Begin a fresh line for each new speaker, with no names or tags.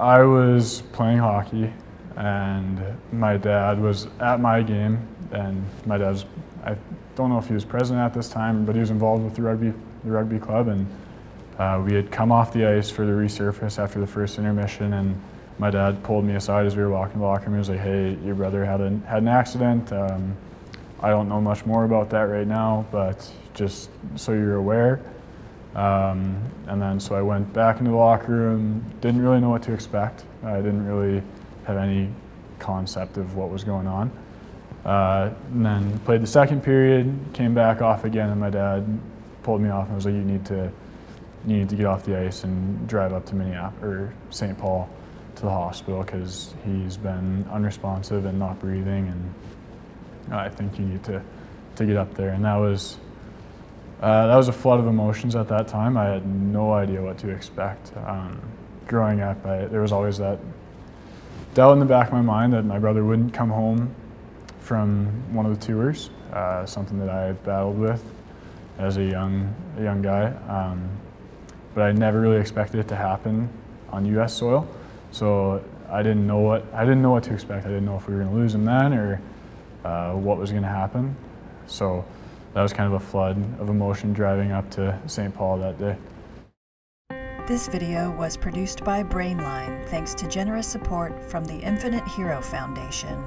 I was playing hockey and my dad was at my game and my dad's I don't know if he was present at this time, but he was involved with the rugby, the rugby club and uh, we had come off the ice for the resurface after the first intermission and my dad pulled me aside as we were walking the locker room. He was like, hey, your brother had, an had an accident. Um, I don't know much more about that right now, but just so you're aware. Um, and then so I went back into the locker room, didn't really know what to expect. I didn't really have any concept of what was going on. Uh, and then played the second period, came back off again, and my dad pulled me off and was like, "You need to, you need to get off the ice and drive up to Minneapolis or St. Paul to the hospital because he's been unresponsive and not breathing, and I think you need to to get up there." And that was uh, that was a flood of emotions at that time. I had no idea what to expect. Um, growing up, I, there was always that doubt in the back of my mind that my brother wouldn't come home from one of the tours, uh, something that I battled with as a young, a young guy. Um, but I never really expected it to happen on U.S. soil. So I didn't know what I didn't know what to expect. I didn't know if we were going to lose him then or uh, what was going to happen. So that was kind of a flood of emotion driving up to St. Paul that day.
This video was produced by BrainLine thanks to generous support from the Infinite Hero Foundation.